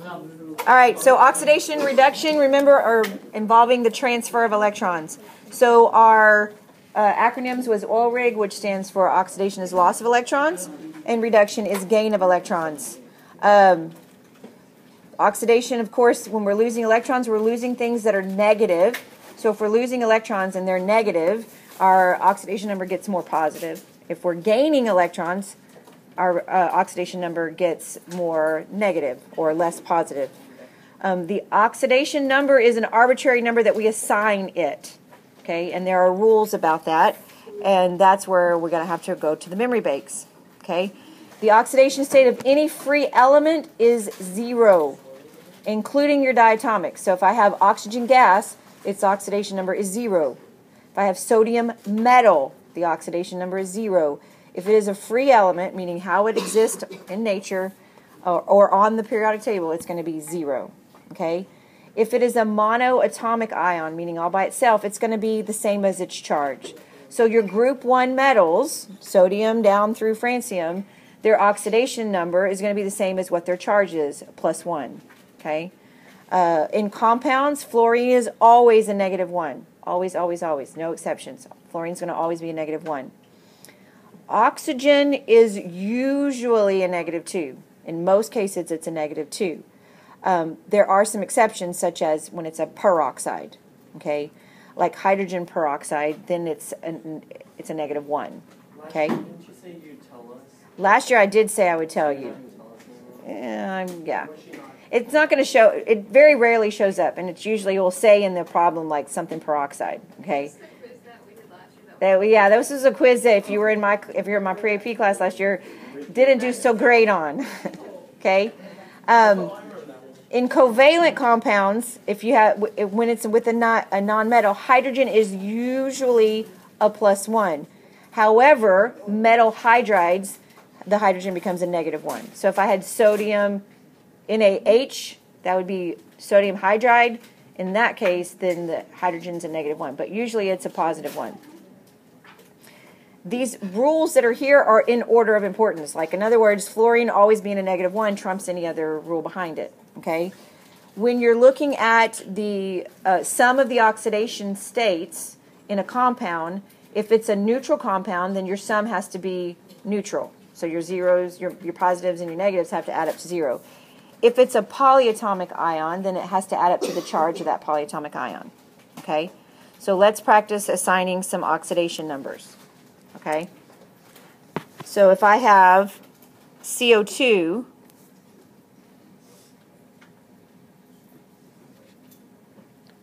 All right, so oxidation reduction, remember, are involving the transfer of electrons. So our uh, acronyms was OILRIG, which stands for oxidation is loss of electrons, and reduction is gain of electrons. Um, oxidation, of course, when we're losing electrons, we're losing things that are negative. So if we're losing electrons and they're negative, our oxidation number gets more positive. If we're gaining electrons, our uh, oxidation number gets more negative or less positive. Um, the oxidation number is an arbitrary number that we assign it. Okay, and there are rules about that, and that's where we're going to have to go to the memory banks. Okay, the oxidation state of any free element is zero, including your diatomic. So if I have oxygen gas, its oxidation number is zero. If I have sodium metal, the oxidation number is zero. If it is a free element, meaning how it exists in nature or, or on the periodic table, it's going to be zero. Okay? If it is a monoatomic ion, meaning all by itself, it's going to be the same as its charge. So your group 1 metals, sodium down through francium, their oxidation number is going to be the same as what their charge is, plus 1. Okay? Uh, in compounds, fluorine is always a negative 1. Always, always, always. No exceptions. Fluorine is going to always be a negative 1. Oxygen is usually a negative 2. In most cases, it's a negative 2. Um, there are some exceptions, such as when it's a peroxide, okay? Like hydrogen peroxide, then it's an, it's a negative 1, okay? Last year I did say I would tell you. Yeah, yeah. It's not going to show, it very rarely shows up, and it's usually, will say in the problem like something peroxide, okay? That, yeah, this was a quiz that if you were in my if you're in my pre AP class last year, didn't do so great on. okay, um, in covalent compounds, if you have when it's with a not a non-metal, hydrogen is usually a plus one. However, metal hydrides, the hydrogen becomes a negative one. So if I had sodium NaH, that would be sodium hydride. In that case, then the hydrogen's a negative one, but usually it's a positive one these rules that are here are in order of importance. Like, in other words, fluorine always being a negative one trumps any other rule behind it. Okay? When you're looking at the uh, sum of the oxidation states in a compound, if it's a neutral compound, then your sum has to be neutral. So your zeros, your, your positives, and your negatives have to add up to zero. If it's a polyatomic ion, then it has to add up to the charge of that polyatomic ion. Okay? So let's practice assigning some oxidation numbers. Okay? So if I have CO2,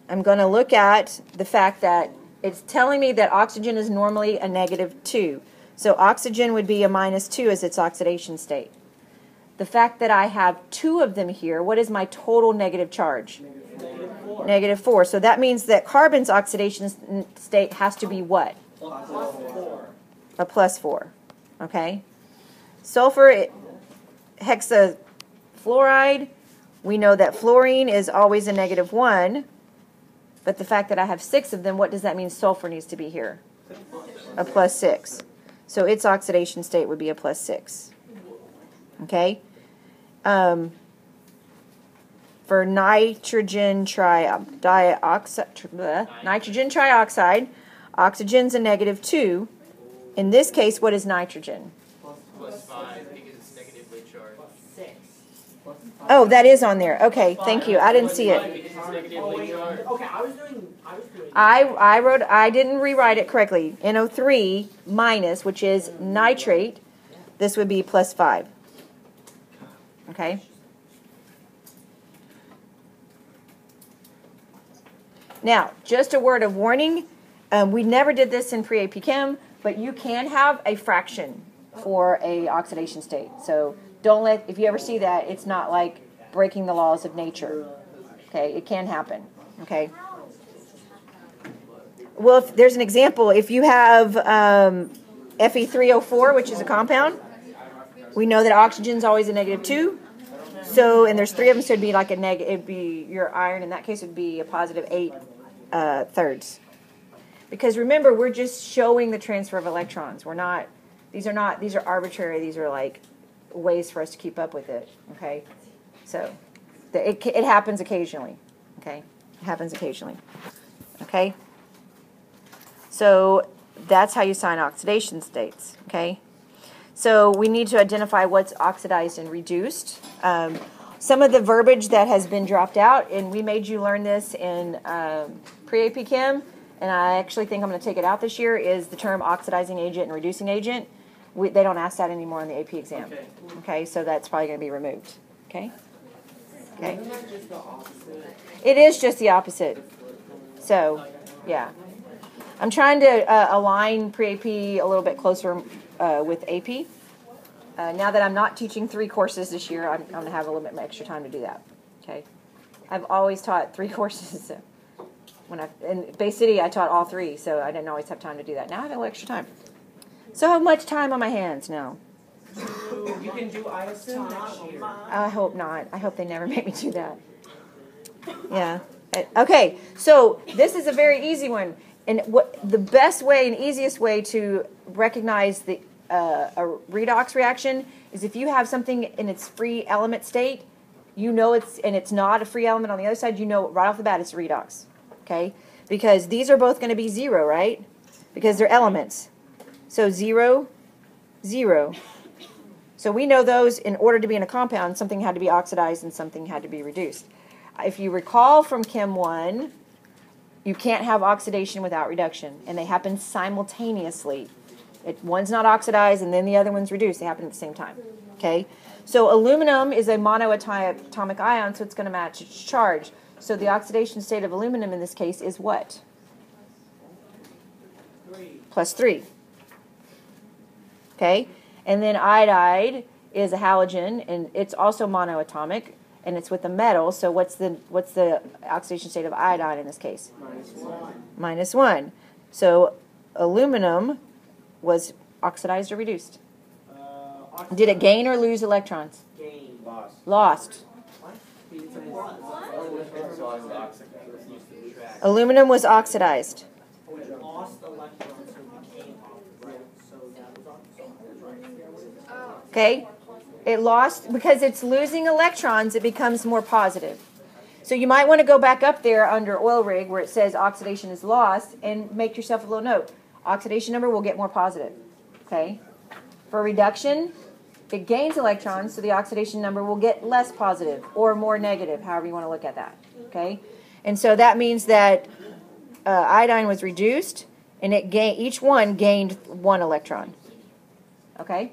I'm going to look at the fact that it's telling me that oxygen is normally a negative 2. So oxygen would be a minus 2 as its oxidation state. The fact that I have two of them here, what is my total negative charge? Negative 4. Negative 4. So that means that carbon's oxidation state has to be what? Plus 4 a plus 4. Okay? Sulfur hexafluoride, we know that fluorine is always a negative 1, but the fact that I have six of them, what does that mean sulfur needs to be here? A plus 6. So its oxidation state would be a plus 6. Okay? Um, for nitrogen trioxide, nitrogen trioxide, oxygen's a negative 2, in this case, what is nitrogen? Plus 5 because it's negatively charged. Oh, that is on there. Okay, thank you. I didn't see it. Because it's negatively charged. Okay, I was doing. I was doing. I, I wrote, I didn't rewrite it correctly. NO3 minus, which is nitrate, this would be plus 5. Okay? Now, just a word of warning. Um, we never did this in pre-AP Chem, but you can have a fraction for a oxidation state. So don't let, if you ever see that, it's not like breaking the laws of nature. Okay, it can happen. Okay. Well, if there's an example. If you have um, Fe3O4, which is a compound, we know that oxygen's always a negative two. So, and there's three of them, so it'd be like a negative. It'd be your iron. In that case, would be a positive eight uh, thirds. Because remember, we're just showing the transfer of electrons. We're not. These are not. These are arbitrary. These are like ways for us to keep up with it. Okay. So The- It, it happens occasionally. Okay? It happens occasionally. Okay? So that's how you sign oxidation states. Okay? So we need to identify what's oxidized and reduced. Um, some of the verbiage that has been dropped out, and we made you learn this in um, pre AP Chem, and I actually think I'm going to take it out this year, is the term oxidizing agent and reducing agent. We, they don't ask that anymore in the AP exam. Okay. Okay, so that's probably going to be removed. Okay? Okay. Isn't that just the opposite? It is just the opposite. So, yeah. I'm trying to uh, align pre-AP a little bit closer uh, with AP. Uh, now that I'm not teaching three courses this year, I'm, I'm going to have a little bit more extra time to do that. Okay. I've always taught three courses. So when I in Bay City, I taught all three, so I didn't always have time to do that. Now I have a little extra time. So how much time on my hands now? You can do ISM next year. I hope not. I hope they never make me do that. Yeah. Uh, Okay. So this is a very easy one, and what the best way and easiest way to recognize the uh, a redox reaction is if you have something in its free element state, you know it's and it's not a free element on the other side. You know right off the bat it's a redox. Okay. Because these are both going to be zero, right? Because they're elements. So zero, zero. So we know those in order to be in a compound, something had to be oxidized and something had to be reduced. If you recall from Chem 1, you can't have oxidation without reduction, and they happen simultaneously. It, one's not oxidized and then the other one's reduced. They happen at the same time. Okay? So aluminum is a monoatomic ion, so it's going to match its charge. So the oxidation state of aluminum in this case is what? Three. Plus 3. Okay? And then iodide is a halogen, and it's also monoatomic, and it's with a metal. So what's the what's the oxidation state of iodine in this case? Minus one. Minus one. So aluminum was oxidized or reduced. Uh, Did it gain or lose electrons? Gain. Lost. Lost. What? It's a plus. Aluminum was oxidized. Okay? It lost because it's losing electrons, it becomes more positive. So you might want to go back up there under oil rig where it says oxidation is lost and make yourself a little note. Oxidation number will get more positive. Okay? For reduction, it gains electrons, so the oxidation number will get less positive or more negative, however you want to look at that. Okay? And so that means that uh, iodine was reduced and it gain, each one gained one electron. Okay?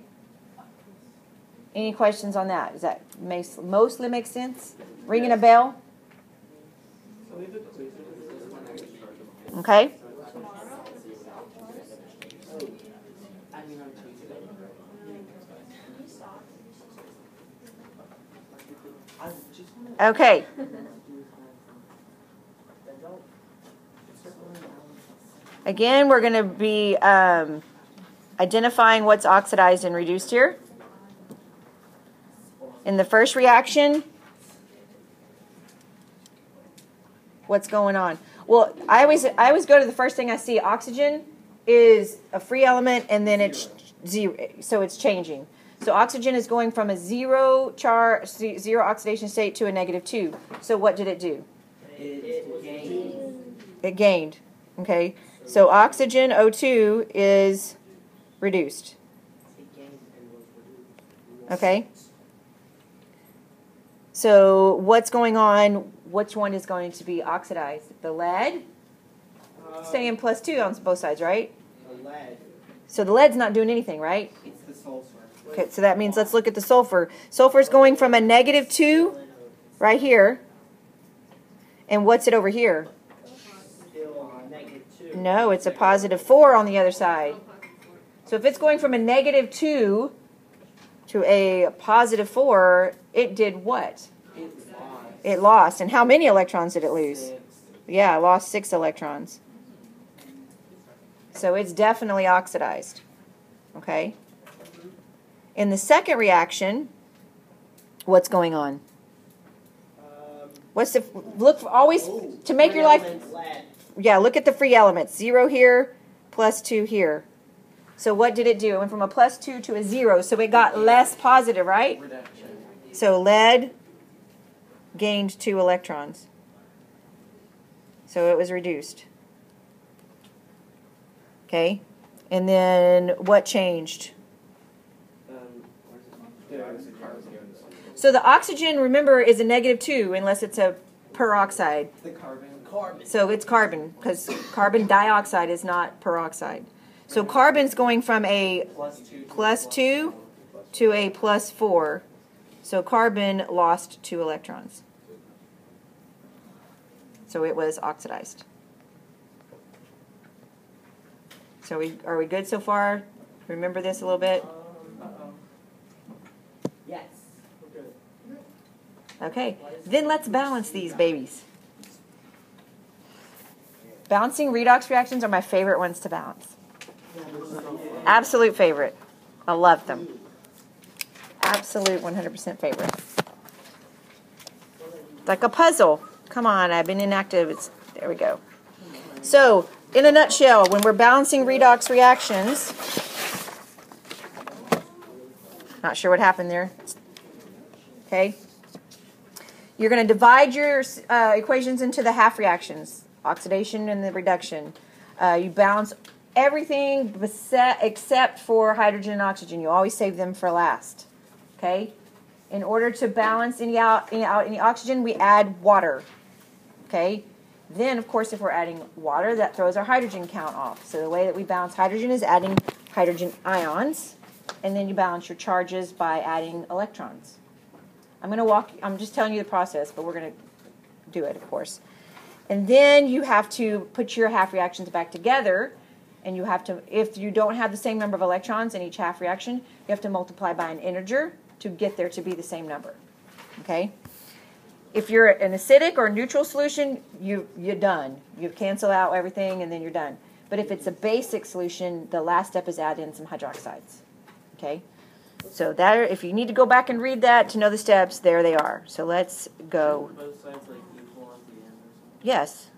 Any questions on that? Does that makes, mostly make sense? Ringing a bell? Okay? I mean, on Tuesday. I just want to Okay. Again, we're going to be um, identifying what's oxidized and reduced here. In the first reaction, what's going on? Well, I always I always go to the first thing I see. Oxygen is a free element, and then it's zero, so it's changing. So oxygen is going from a zero char zero oxidation state to a negative two. So what did it do? It gained. It gained. Okay. So oxygen O2 is reduced. It gained and was reduced. Okay. So what's going on? Which one is going to be oxidized? The lead? Staying plus two on both sides, right? The lead. So the lead's not doing anything, right? It's the sulfur. Okay, so that means let's look at the sulfur. Sulfur's going from a negative two right here. And what's it over here? No, it's a positive four on the other side. So if it's going from a negative two to a positive four, it did what? It lost. It lost. And how many electrons did it lose? Yeah, it lost six electrons. So it's definitely oxidized. Okay? In the second reaction, what's going on? Um, What's the look always to make your life yeah, look at the free elements. Zero here, plus two here. So what did it do? It went from a plus two to a zero, so it got less positive, right? Reduction. So lead gained two electrons. So it was reduced. Okay? And then what changed? Where's it? So the oxygen, remember, is a negative 2 unless it's a peroxide. The carbon. Carbon. So it's carbon because carbon dioxide is not peroxide. So carbon's going from a Plus two. Plus two to a plus 4. So carbon lost two electrons. So it was oxidized. So we are we good so far? Remember this a little bit? Yes. We're good. Okay. Then let's balance these babies. Balancing redox reactions are my favorite ones to balance. Absolute favorite. I love them. Absolute 100% favorite. It's like a puzzle. Come on, I've been inactive. It's there we go. So, in a nutshell, when we're balancing redox reactions, not sure what happened there. Okay. You're going to divide your uh, equations into the half reactions, oxidation and the reduction. Uh, you balance everything except for hydrogen and oxygen. You always save them for last. Okay? In order to balance any out, any out any oxygen, we add water. Okay? Then, of course, if we're adding water, that throws our hydrogen count off. So the way that we balance hydrogen is adding hydrogen ions, and then you balance your charges by adding electrons. I'm going to walk, I'm just telling you the process, but we're going to do it, of course. And then you have to put your half reactions back together, and you have to, if you don't have the same number of electrons in each half reaction, you have to multiply by an integer to get there to be the same number. Okay? If you're an acidic or neutral solution, you, you're done. You cancel out everything, and then you're done. But if it's a basic solution, the last step is add in some hydroxides. Okay? So that if you need to go back and read that to know the steps, there they are. So let's go. Both sides like Yes,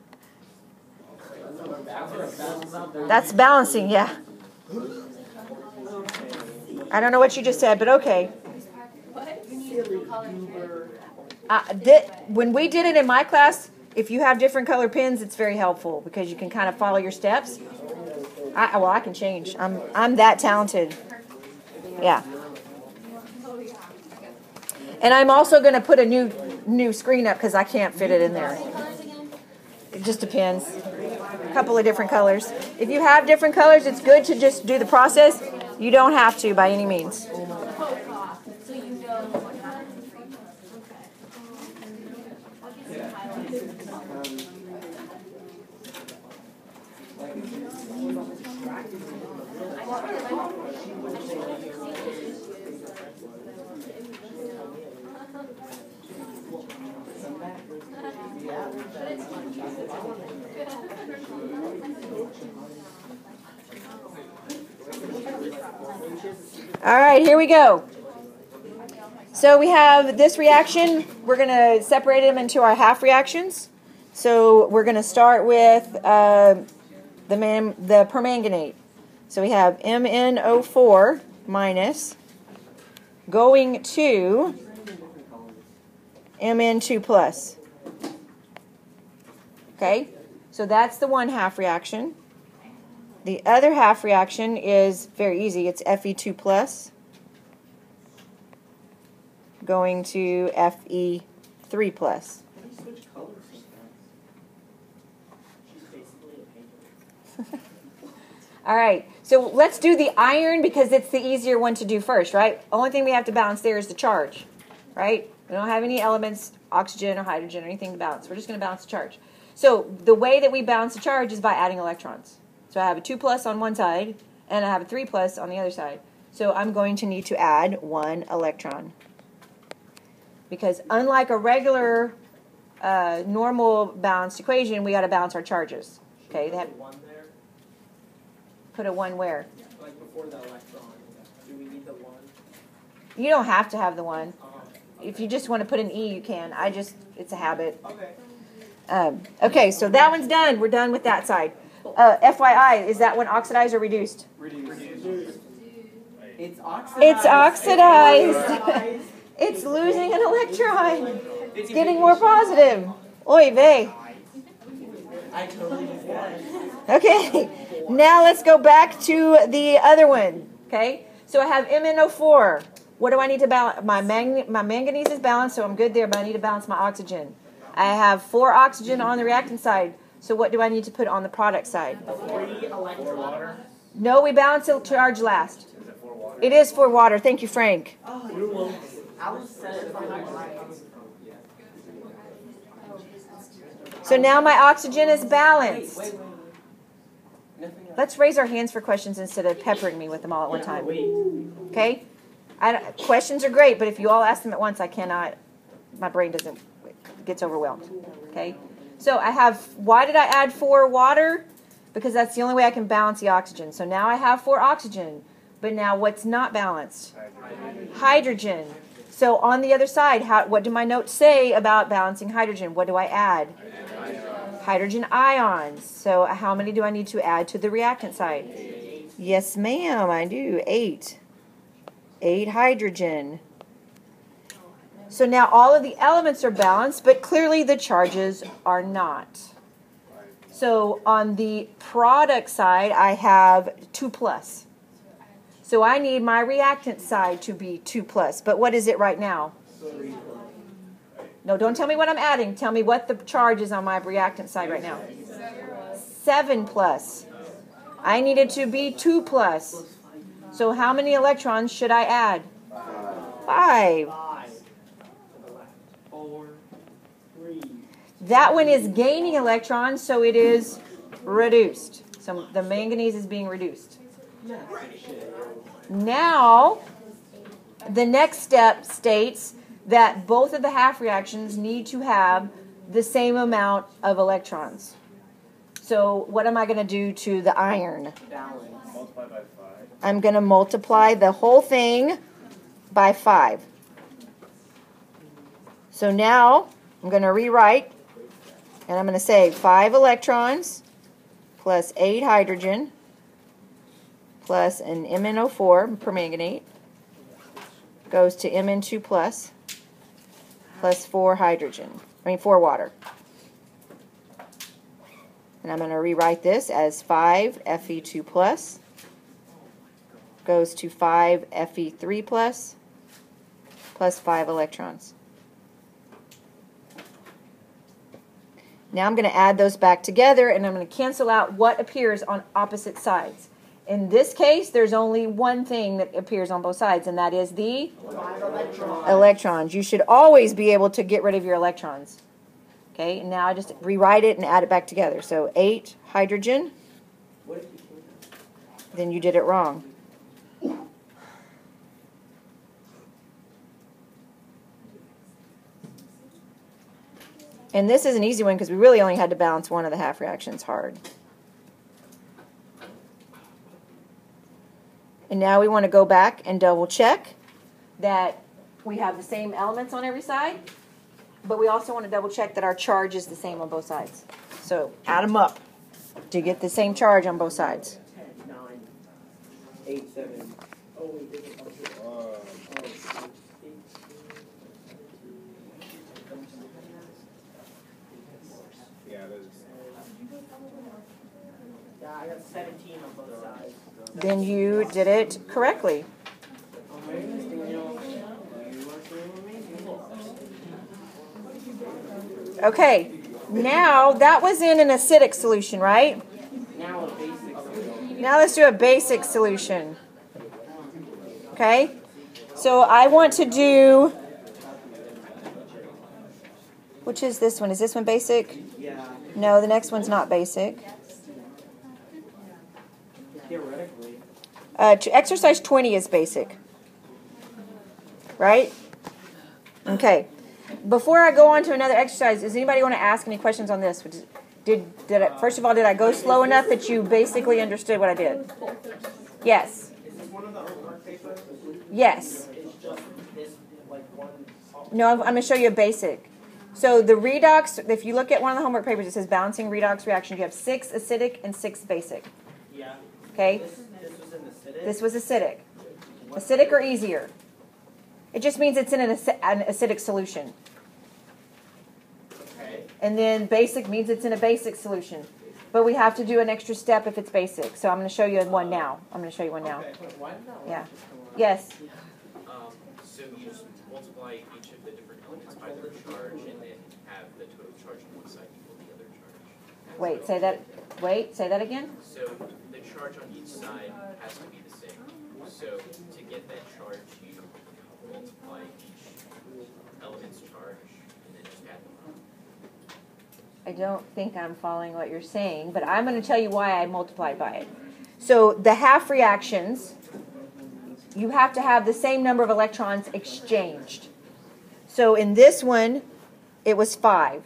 that's balancing. Yeah. I don't know what you just said, but okay. Uh, when we did it in my class, if you have different color pens, it's very helpful because you can kind of follow your steps. I, well, I can change. I'm I'm that talented. Yeah. And I'm also going to put a new new screen up because I can't fit it in there. It just depends. A couple of different colors. If you have different colors, it's good to just do the process. You don't have to by any means. All right, here we go. So we have this reaction. We're going to separate them into our half reactions. So we're going to start with uh, the man, the permanganate. So we have MnO4 minus going to Mn2 plus. Okay, so that's the one half reaction. The other half reaction is very easy. It's Fe2 plus going to Fe3 plus. All right, so let's do the iron because it's the easier one to do first, right? Only thing we have to balance there is the charge, right? We don't have any elements, oxygen or hydrogen or anything to balance. We're just going to balance the charge. So the way that we balance the charge is by adding electrons. So I have a 2 plus on one side, and I have a 3 plus on the other side. So I'm going to need to add one electron. Because unlike a regular uh, normal balanced equation, we got to balance our charges. Okay, they have Put one there, put a 1 where? like before the electron. Do we need the one? You don't have to have the 1. Uh, If you just want to put an E, you can. I just, it's a habit. okay. Um, okay, so that one's done. We're done with that side. Uh, FYI, is that one oxidized or reduced? Reduce. It's oxidized. It's oxidized. It's losing an electron. It's getting more positive. Oy vey. I totally just. Okay, now let's go back to the other one. Okay, so I have MnO4. What do I need to balance? My, my manganese is balanced, so I'm good there, but I need to balance my oxygen. I have four oxygen on the reactant side, so what do I need to put on the product side? Three electrons. No, we balance the charge last. It is for water. Thank you, Frank. So now my oxygen is balanced. Let's raise our hands for questions instead of peppering me with them all at one time. Okay? I questions are great, but if you all ask them at once, I cannot. My brain doesn't gets overwhelmed. Okay? So I have. Why did I add four water? Because that's the only way I can balance the oxygen. So now I have four oxygen, but now what's not balanced? Hydrogen. So on the other side, how, what do my notes say about balancing hydrogen? What do I add? Hydrogen ions. So how many do I need to add to the reactant side? Yes, ma'am, I do. Eight. Eight hydrogen. So now all of the elements are balanced, but clearly the charges are not. So on the product side, I have 2 plus. So I need my reactant side to be 2 plus. But what is it right now? No, don't tell me what I'm adding. Tell me what the charge is on my reactant side right now. 7 plus. I needed to be 2 plus. So how many electrons should I add? 5. Five. Four. Three. That one is gaining electrons, so it is reduced. So the manganese is being reduced. Now, the next step states that both of the half reactions need to have the same amount of electrons. So, what am I going to do to the iron? I'm going to multiply the whole thing by 5. So now I'm going to rewrite, and I'm going to say 5 electrons plus 8 hydrogen plus an MnO4 permanganate goes to Mn2 plus plus 4 hydrogen. I mean 4 water. And I'm going to rewrite this as 5 Fe2 plus goes to 5 Fe3 plus plus 5 electrons. Now I'm going to add those back together and I'm going to cancel out what appears on opposite sides. In this case, there's only one thing that appears on both sides, and that is the electrons. electrons. You should always be able to get rid of your electrons. Okay, and now I just rewrite it and add it back together. So 8 hydrogen, What if you can't? then you did it wrong. And this is an easy one because we really only had to balance one of the half reactions hard. And now we want to go back and double check that we have the same elements on every side, but we also want to double check that our charge is the same on both sides. So add them up to get the same charge on both sides. Ten, nine, eight, seven. Oh, wait, there's a bunch of- oh, eight, Yeah, there's. Yeah, I got seventeen on both sides. Then you did it correctly. My goodness, Daniel. You are so amazing. Okay, now that was in an acidic solution, right? Now a basic solution. Now let's do a basic solution. Okay? So I want to do. Which is this one? Is this one basic? Yeah, No, the next one's not basic. Uh, t- exercise 20 is basic. Right? Okay. Before I go on to another exercise, does anybody want to ask any questions on this? Did, did I, first of all, did I go slow enough that you basically understood what I did? Yes. Is this one of the homework papers? Yes. It's just this, like, one. No, I'm, I'm going to show you a basic. So the redox, if you look at one of the homework papers, it says balancing redox reactions. You have six acidic and six basic. Yeah. Okay? This, this was acidic? Acidic. Acidic or easier. It just means it's in an, aci- an acidic solution. And then basic means it's in a basic solution. But we have to do an extra step if it's basic. So I'm going to show you one now. I'm going to show you one now. Okay, why did that Yeah. one just come on? Yes. Um, so you just multiply each of the different elements by their charge and then have the total charge on one side equal the other charge. That's Wait, say that. Wait, say that again. So the charge on each side has to be So to get that charge, you multiply each element's charge and then just add them up. I don't think I'm following what you're saying, but I'm going to tell you why I multiplied by it. So the half reactions, you have to have the same number of electrons exchanged. So in this one, it was five.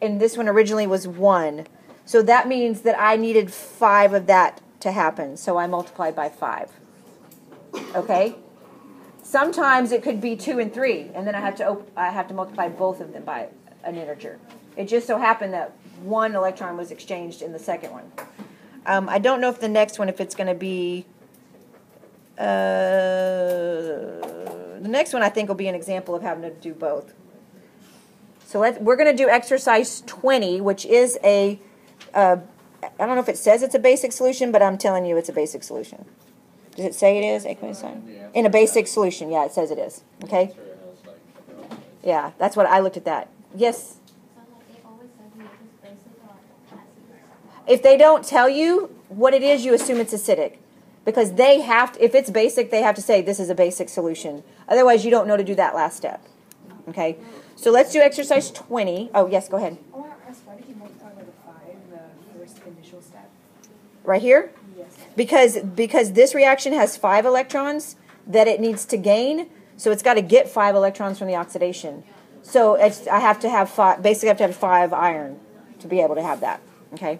And this one originally was one. So that means that I needed five of that to happen. So I multiplied by five. Okay? Sometimes it could be two and three, and then I have to I have to multiply both of them by an integer. It just so happened that one electron was exchanged in the second one. Um, I don't know if the next one, if it's going to be. Uh, the next one I think will be an example of having to do both. So let's we're going to do exercise 20, which is a. Uh, I don't know if it says it's a basic solution, but I'm telling you it's a basic solution. Does it say it is aqueous sign? Yeah. In a basic solution, yeah, it says it is. Okay. Sure it has like, Yeah, that's what I looked at that. Yes. So like it always says you just basic or acid. If they don't tell you what it is, you assume it's acidic. Because they have to, if it's basic, they have to say this is a basic solution. Otherwise, you don't know to do that last step. Okay? So let's do exercise 20. Oh, yes, go ahead. I want to ask, why did you multiply by the five, the first initial step? Right here? Yes. Because because this reaction has 5 electrons that it needs to gain, so it's got to get 5 electrons from the oxidation. So it's I have to have five basically I have to have 5 iron to be able to have that. Okay?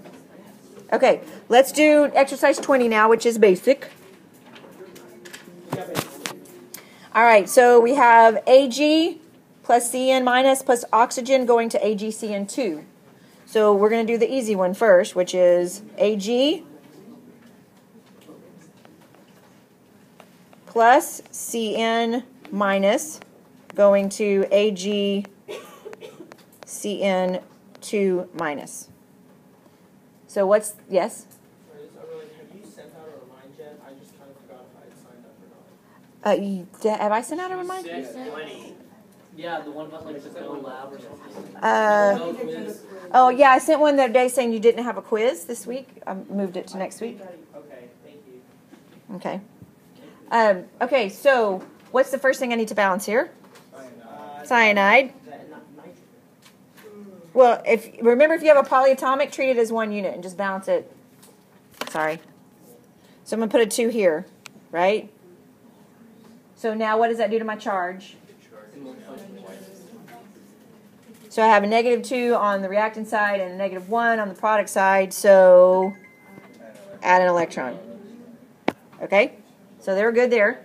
Okay, let's do exercise 20 now, which is basic. All right, so we have Ag plus Cn minus plus oxygen going to AgCN2. So we're going to do the easy one first, which is Ag plus Cn minus going to Ag Cn2 minus. So what's, yes? Sorry. Have you sent out a remind? I just kind of forgot if I had signed up or not. Uh, you, have I sent out a reminder? You said plenty. Yeah, the one about like the Go Lab or something. Uh, oh, yeah, I sent one the other day saying you didn't have a quiz this week. I moved it to next week. Okay, thank you. Okay. Um, okay, so what's the first thing I need to balance here? Cyanide. nitrogen. Well, if remember, if you have a polyatomic, treat it as one unit and just balance it. Sorry. So I'm gonna put a two here, right? So now, what does that do to my charge? So I have a negative two on the reactant side and a negative one on the product side. So add an electron. Okay. So they're good there.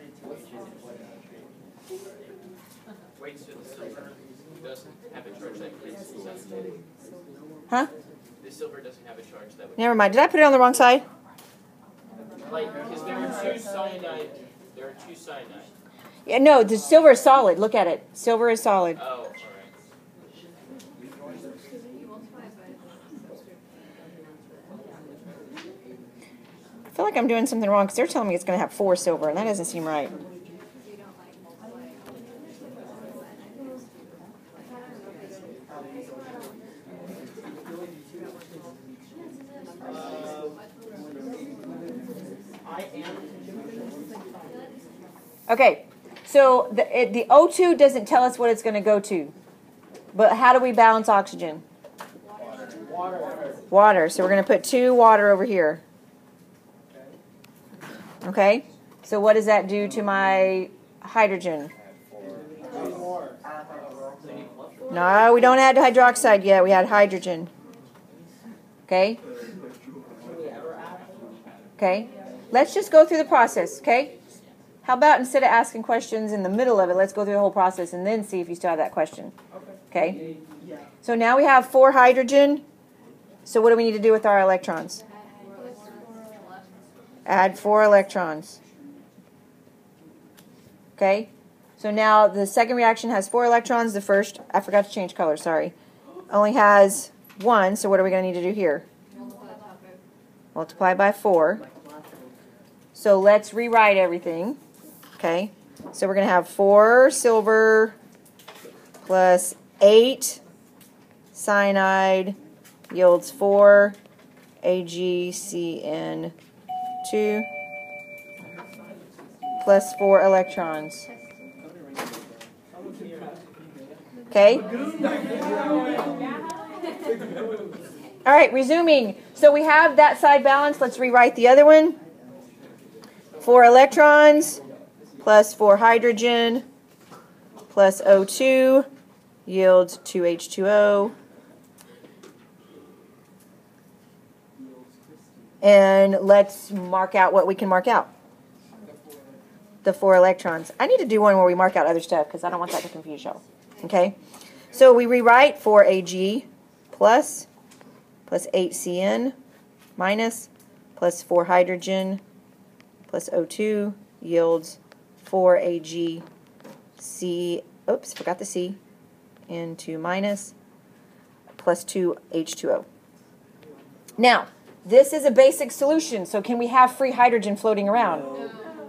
Wait, so the silver doesn't have a charge that creates cyanide? Huh? The silver doesn't have a charge that would. Never mind. Did I put it on the wrong side? Like, because there are two cyanide, there are two cyanide. Yeah, no, the silver is solid. Look at it. Silver is solid. Oh, alright. I feel like I'm doing something wrong because they're telling me it's going to have four silver, and that doesn't seem right. Okay, so the, it, the O2 doesn't tell us what it's going to go to. But how do we balance oxygen? Water. Water. So we're going to put two water over here. Okay? So what does that do to my hydrogen? No, we don't add hydroxide yet. We add hydrogen. Okay? Okay? Let's just go through the process, okay? How about instead of asking questions in the middle of it, let's go through the whole process and then see if you still have that question. Okay? So now we have four hydrogen. So what do we need to do with our electrons? Add four electrons. Okay? So now the second reaction has four electrons. The first, I forgot to change color, sorry. only has one, so what are we going to need to do here? Multiply by 4. So let's rewrite everything. Okay, so we're going to have 4 silver plus 8 cyanide yields 4 AgCN2 plus 4 electrons. Okay? All right, resuming. So we have that side balanced. Let's rewrite the other one. 4 electrons plus 4 hydrogen plus O2 yields 2H2O. And let's mark out what we can mark out. The four electrons. I need to do one where we mark out other stuff because I don't want that to confuse y'all. Okay? So we rewrite 4Ag plus plus 8Cn minus plus 4 hydrogen plus O2 yields 4Ag C, oops, forgot the C, and 2 minus plus 2 H2O. Now, this is a basic solution, so can we have free hydrogen floating around?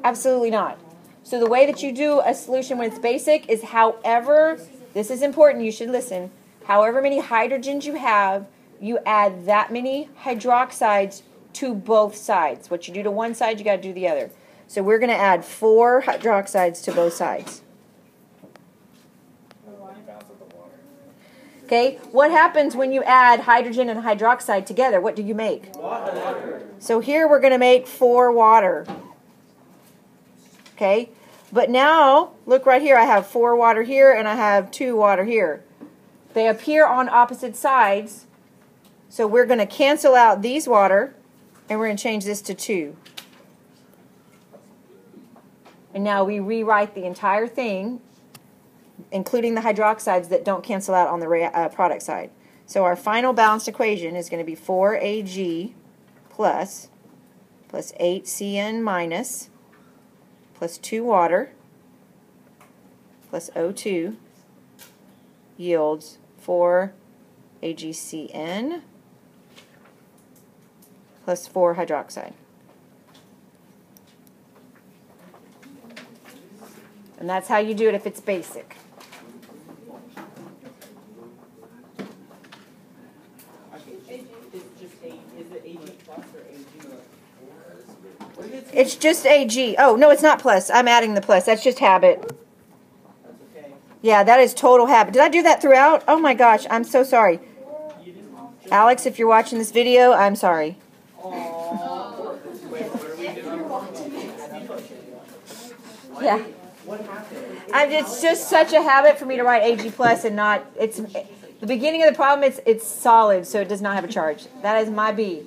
Absolutely not. So the way that you do a solution when it's basic is however, this is important, you should listen, however many hydrogens you have, you add that many hydroxides to both sides. What you do to one side, you got to do the other. So we're going to add four hydroxides to both sides. Okay, what happens when you add hydrogen and hydroxide together? What do you make? Water. So here we're going to make four water. Okay, but now look right here. I have four water here and I have two water here. They appear on opposite sides. So we're going to cancel out these water and we're going to change this to two. And now we rewrite the entire thing including the hydroxides that don't cancel out on the uh, product side. So our final balanced equation is going to be 4Ag plus plus 8Cn minus plus 2 water plus O2 yields 4 AgCN plus 4 hydroxide. And that's how you do it if it's basic. It's just AG. Oh, no, it's not plus. I'm adding the plus. That's just habit. Yeah, that is total habit. Did I do that throughout? Oh my gosh, I'm so sorry. Alex, if you're watching this video, I'm sorry. Yeah. I'm, it's just such a habit for me to write AG plus and not. It's the beginning of the problem. It's it's solid, so it does not have a charge. That is my B.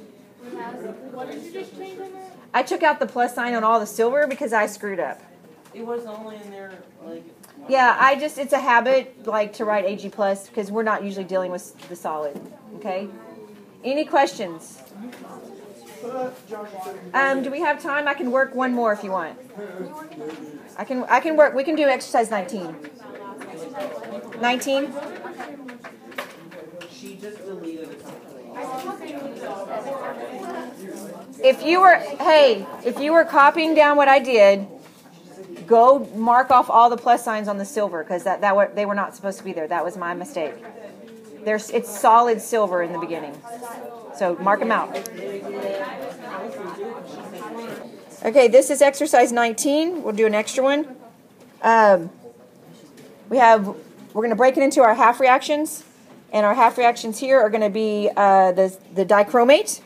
What did you just change in there? I took out the plus sign on all the silver because I screwed up. It was only in there like. Yeah, I just it's a habit like to write AG plus because we're not usually dealing with the solid. Okay. Any questions? Um, do we have time? I can work one more if you want. I can I can work. We can do exercise 19. 19. She just deleted. If you were hey, if you were copying down what I did, go mark off all the plus signs on the silver because that that were, they were not supposed to be there. That was my mistake. There's it's solid silver in the beginning, so mark them out. Okay, this is exercise 19. We'll do an extra one. Um, we have we're going to break it into our half reactions, and our half reactions here are going to be uh, the the dichromate.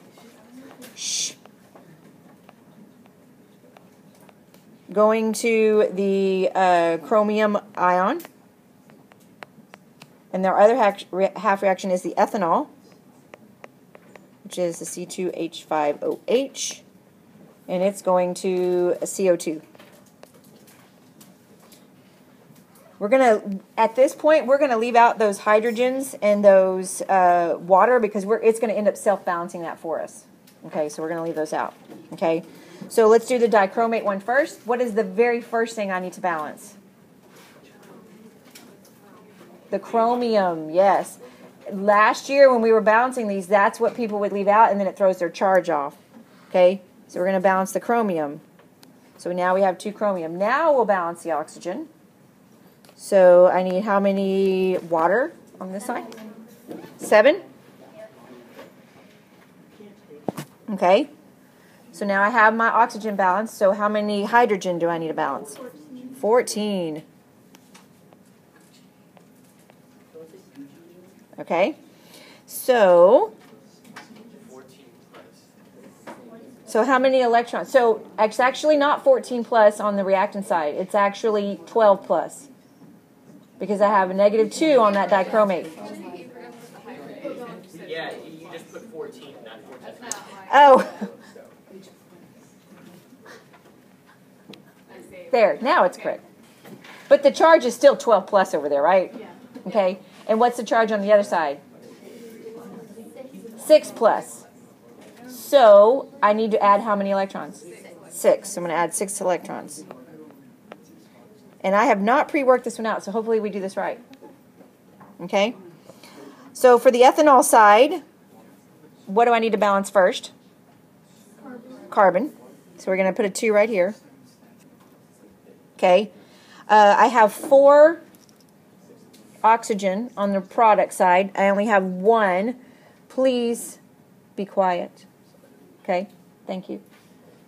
Shh. Going to the uh, chromium ion. And our other half reaction is the ethanol, which is the C2H5OH, and it's going to CO2. We're going to, at this point, we're going to leave out those hydrogens and those uh, water because we're, it's going to end up self-balancing that for us. Okay, so we're going to leave those out. Okay, so let's do the dichromate one first. What is the very first thing I need to balance? The chromium, yes. last year when we were balancing these, that's what people would leave out, and then it throws their charge off. Okay, so we're going to balance the chromium. So now we have two chromium. Now we'll balance the oxygen. So I need how many water on this side? Seven? Okay. So now I have my oxygen balance. So how many hydrogen do I need to balance? 14. Okay. So, so how many electrons? So it's actually not 14 plus on the reactant side. It's actually 12 plus. Because I have a negative 2 on that dichromate. Yeah, you you just put fourteen, not fourteen. Oh. There, now it's correct. But the charge is still 12 plus over there, right? Yeah. Okay. And what's the charge on the other side? 6 plus. So I need to add how many electrons? 6. So I'm going to add 6 electrons. And I have not pre worked this one out, so hopefully we do this right. Okay? So for the ethanol side, what do I need to balance first? Carbon. So we're going to put a 2 right here. Okay. Uh, I have four oxygen on the product side. I only have one. Please be quiet. Okay. Thank you.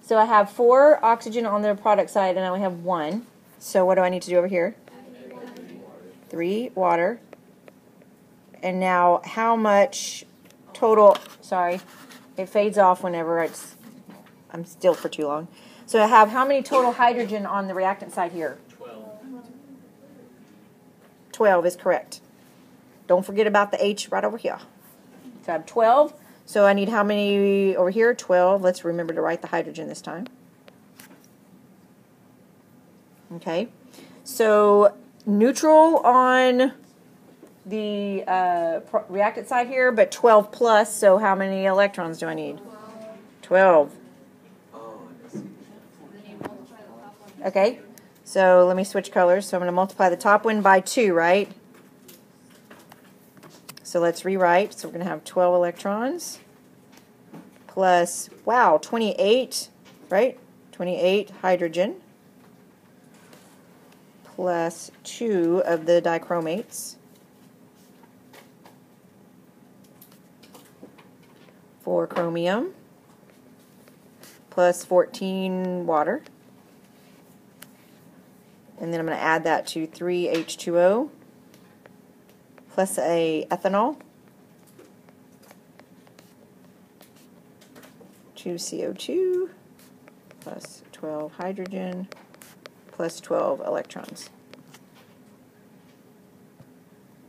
So I have four oxygen on the product side, and I only have one. So what do I need to do over here? Three water. And now, how much total? Sorry, it fades off whenever it's. I'm still for too long. So I have how many total hydrogen on the reactant side here? Twelve. 12 is correct. Don't forget about the H right over here. So I have 12. So I need how many over here? 12. Let's remember to write the hydrogen this time. Okay. So neutral on the uh, reactant side here, but 12 plus. So how many electrons do I need? 12. Okay. So let me switch colors. So I'm going to multiply the top one by 2, right? So let's rewrite. So we're going to have 12 electrons plus, wow, 28, right? 28 hydrogen plus 2 of the dichromates. Four chromium plus 14 water. And then I'm going to add that to 3H2O plus a ethanol. 2 CO2 plus 12 hydrogen plus 12 electrons.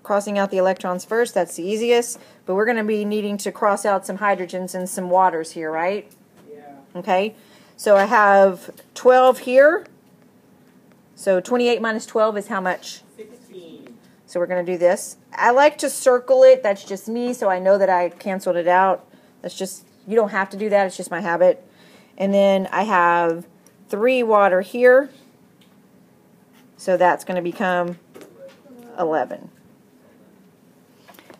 Crossing out the electrons first, that's the easiest, but we're going to be needing to cross out some hydrogens and some waters here, right? Yeah. Okay, so I have 12 here. So 28 minus 12 is how much? Sixteen. So we're going to do this. I like to circle it. That's just me, so I know that I canceled it out. That's just, you don't have to do that. It's just my habit. And then I have three water here. So that's going to become 11.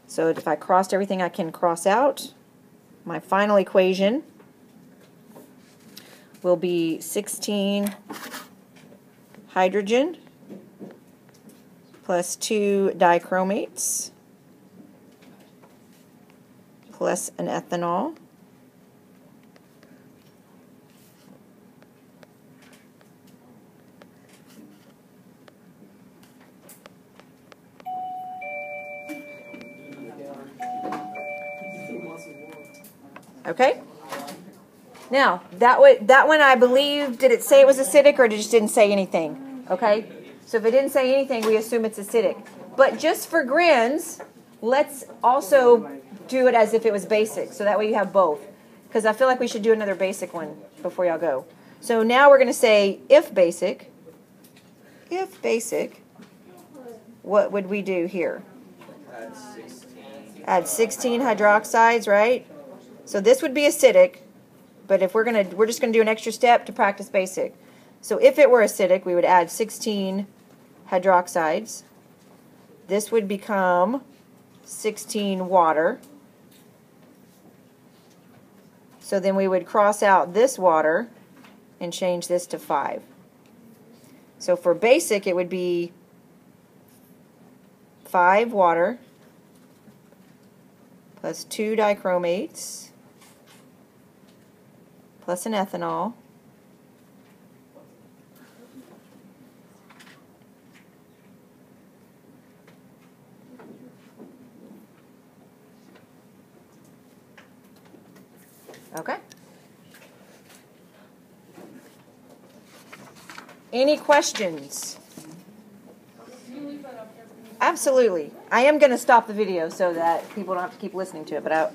So if I crossed everything I can cross out, my final equation will be 16 hydrogen plus 2 dichromates plus an ethanol Okay. Now that would that one I believe did it say it was acidic or it just didn't say anything? Okay. So if it didn't say anything, we assume it's acidic. But just for grins, let's also do it as if it was basic, so that way you have both. Because I feel like we should do another basic one before y'all go. So now we're going to say if basic. If basic, what would we do here? Add 16 hydroxides, right? So this would be acidic, but if we're gonna, we're just gonna do an extra step to practice basic. So if it were acidic, we would add 16 hydroxides. This would become 16 water. So then we would cross out this water and change this to 5. So for basic, it would be 5 water plus 2 dichromates plus an ethanol Okay. Any questions? Absolutely. I am going to stop the video so that people don't have to keep listening to it, but I,